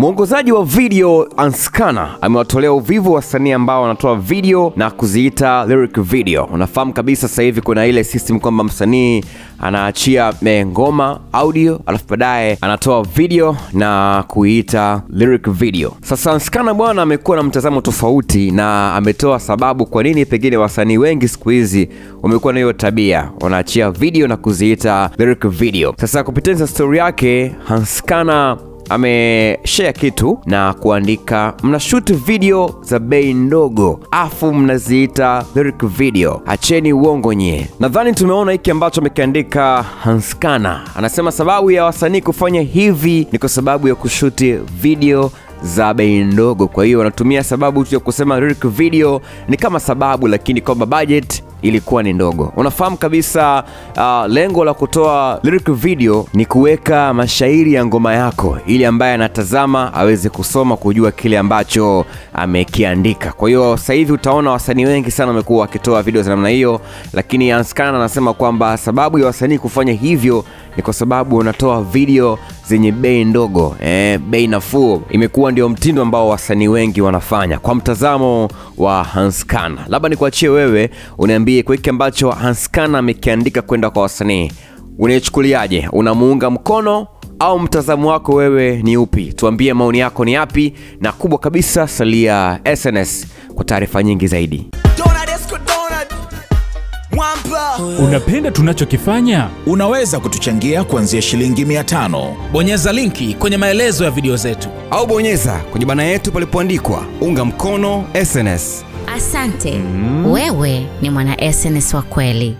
Mwongozaji wa video Anskana amewatolea uvivu wasanii ambao wanatoa video na kuziita lyric video. Unafahamu kabisa sasa hivi kuna ile system kwamba msanii anaachia eh, ngoma audio, alafu baadaye anatoa video na kuiita lyric video. Sasa Anskana bwana amekuwa na mtazamo tofauti na ametoa sababu kwa nini pengine wasanii wengi siku hizi wamekuwa na hiyo tabia, wanaachia video na kuziita lyric video. Sasa kupitia story yake Anskana ameshare kitu na kuandika mnashoot video za bei ndogo afu mnaziita lyric video, acheni uongo nyie. Nadhani tumeona hiki ambacho amekiandika Hanskana. Anasema sababu ya wasanii kufanya hivi ni kwa sababu ya kushuti video za bei ndogo, kwa hiyo wanatumia sababu tu ya kusema lyric video ni kama sababu, lakini kwamba budget ilikuwa ni ndogo. Unafahamu kabisa uh, lengo la kutoa lyric video ni kuweka mashairi ya ngoma yako ili ambaye anatazama aweze kusoma kujua kile ambacho amekiandika. Kwa hiyo sasa hivi utaona wasanii wengi sana wamekuwa wakitoa video za namna hiyo, lakini Anskana anasema kwamba sababu ya wasanii kufanya hivyo ni kwa sababu unatoa video zenye bei ndogo eh, bei nafuu. Imekuwa ndio mtindo ambao wasanii wengi wanafanya kwa mtazamo wa Hanskana. Labda nikuachie wewe uniambie kwa hiki ambacho Hanskana amekiandika kwenda kwa wasanii, unaichukuliaje? Unamuunga mkono au mtazamo wako wewe ni upi? Tuambie maoni yako ni yapi, na kubwa kabisa, salia SNS kwa taarifa nyingi zaidi. Donald Unapenda tunachokifanya? Unaweza kutuchangia kuanzia shilingi 500. bonyeza linki kwenye maelezo ya video zetu Au bonyeza kwenye bana yetu palipoandikwa unga mkono SNS. Asante. Mm. Wewe ni mwana SNS wa kweli.